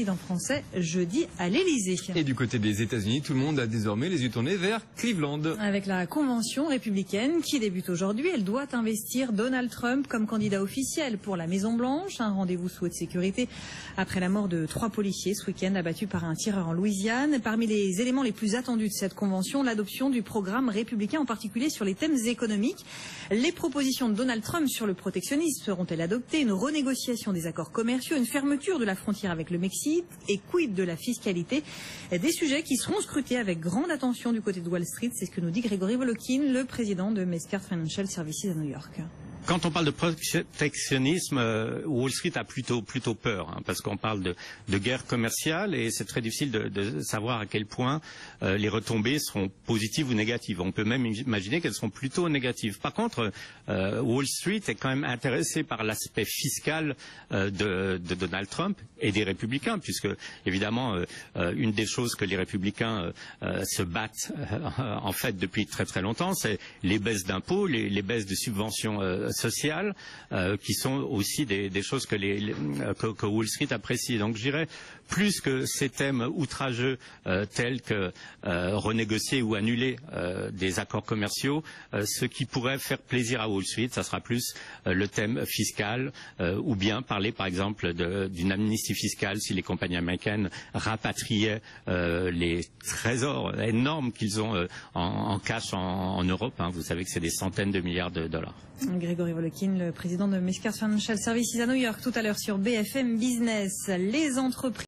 président français jeudi à l'Elysée. Et du côté des États-Unis, tout le monde a désormais les yeux tournés vers Cleveland. Avec la convention républicaine qui débute aujourd'hui, elle doit investir Donald Trump comme candidat officiel pour la Maison-Blanche. Un rendez-vous sous haute sécurité après la mort de trois policiers ce week-end abattus par un tireur en Louisiane. Parmi les éléments les plus attendus de cette convention, l'adoption du programme républicain, en particulier sur les thèmes économiques. Les propositions de Donald Trump sur le protectionnisme seront-elles adoptées? Une renégociation des accords commerciaux, une fermeture de la frontière avec le Mexique? Et quid de la fiscalité Des sujets qui seront scrutés avec grande attention du côté de Wall Street. C'est ce que nous dit Grégory Volokin, le président de Mescart Financial Services à New York. Quand on parle de protectionnisme, euh, Wall Street a plutôt peur hein, parce qu'on parle de, guerre commerciale et c'est très difficile de, savoir à quel point euh, les retombées seront positives ou négatives. On peut même imaginer qu'elles seront plutôt négatives. Par contre, euh, Wall Street est quand même intéressé par l'aspect fiscal de, Donald Trump et des républicains, puisque évidemment euh, une des choses que les républicains se battent en fait depuis très très longtemps, c'est les baisses d'impôts, les, baisses de subventions sociales, euh, qui sont aussi des, choses que, Wall Street apprécie. Donc je dirais plus que ces thèmes outrageux euh, tels que euh, renégocier ou annuler des accords commerciaux, ce qui pourrait faire plaisir à Wall Street, ça sera plus le thème fiscal ou bien parler par exemple d'une amnistie fiscale si les compagnies américaines rapatriaient les trésors énormes qu'ils ont en, cash en, Europe. Hein. Vous savez que c'est des centaines de milliards de dollars. Grégory Volokin, le président de Mescars Financial Services à New York, tout à l'heure sur BFM Business. Les entreprises